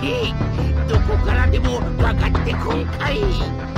てどこからでも分かってこんかい。